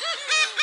Ha ha ha!